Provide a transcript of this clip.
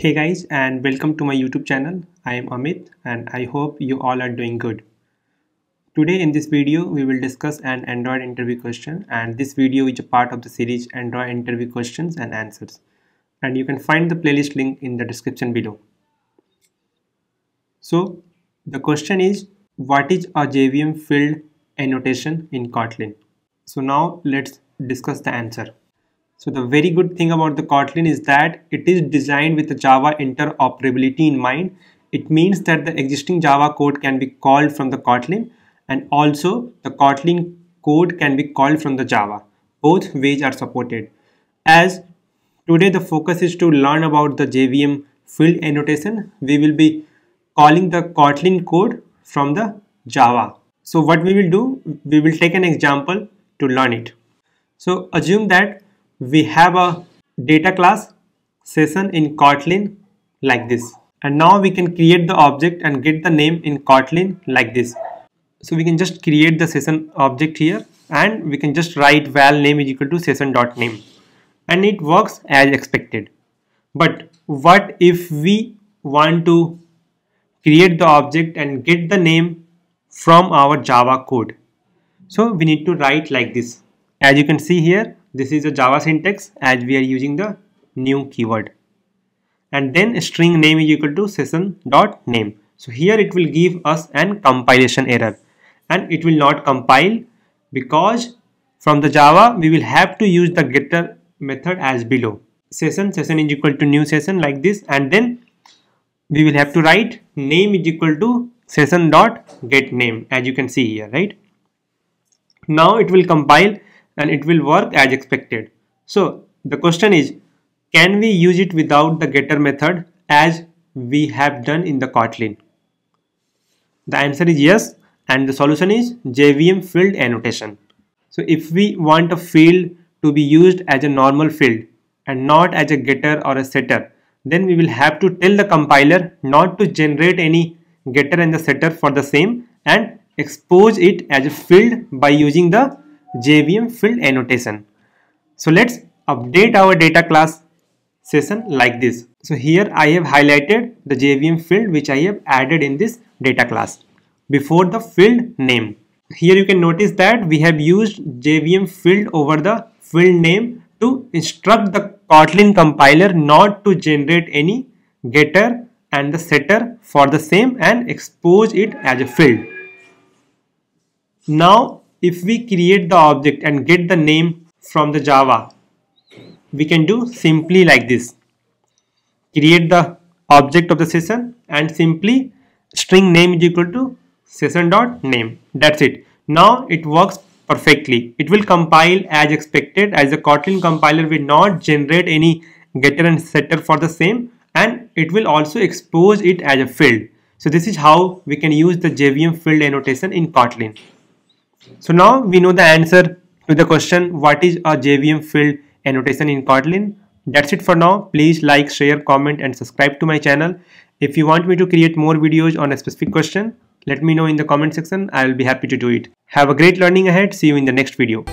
Hey guys and welcome to my YouTube channel. I am Amit and I hope you all are doing good. Today in this video we will discuss an Android interview question and this video is a part of the series Android interview questions and answers and you can find the playlist link in the description below. So the question is what is a JVM field annotation in Kotlin? So now let's discuss the answer. So the very good thing about the Kotlin is that it is designed with the Java interoperability in mind. It means that the existing Java code can be called from the Kotlin and also the Kotlin code can be called from the Java. Both ways are supported. As today the focus is to learn about the JVM field annotation, we will be calling the Kotlin code from the Java. So what we will do, we will take an example to learn it. So assume that we have a data class session in Kotlin like this. And now we can create the object and get the name in Kotlin like this. So we can just create the session object here and we can just write val name is equal to session.name and it works as expected. But what if we want to create the object and get the name from our Java code? So we need to write like this. As you can see here, this is a java syntax as we are using the new keyword. And then string name is equal to session dot name. So here it will give us an compilation error. And it will not compile because from the java we will have to use the getter method as below. Session session is equal to new session like this. And then we will have to write name is equal to session dot get name as you can see here right? Now it will compile and it will work as expected. So the question is, can we use it without the getter method as we have done in the Kotlin? The answer is yes and the solution is JVM field annotation. So if we want a field to be used as a normal field and not as a getter or a setter, then we will have to tell the compiler not to generate any getter and the setter for the same and expose it as a field by using the JVM field annotation. So let's update our data class session like this. So here I have highlighted the JVM field which I have added in this data class before the field name. Here you can notice that we have used JVM field over the field name to instruct the Kotlin compiler not to generate any getter and the setter for the same and expose it as a field. Now if we create the object and get the name from the Java, we can do simply like this. Create the object of the session and simply string name is equal to session dot name. That's it. Now it works perfectly. It will compile as expected as the Kotlin compiler will not generate any getter and setter for the same and it will also expose it as a field. So this is how we can use the JVM field annotation in Kotlin. So now we know the answer to the question what is a JVM field annotation in Kotlin. That's it for now. Please like, share, comment and subscribe to my channel. If you want me to create more videos on a specific question, let me know in the comment section. I will be happy to do it. Have a great learning ahead. See you in the next video.